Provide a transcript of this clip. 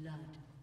Blood.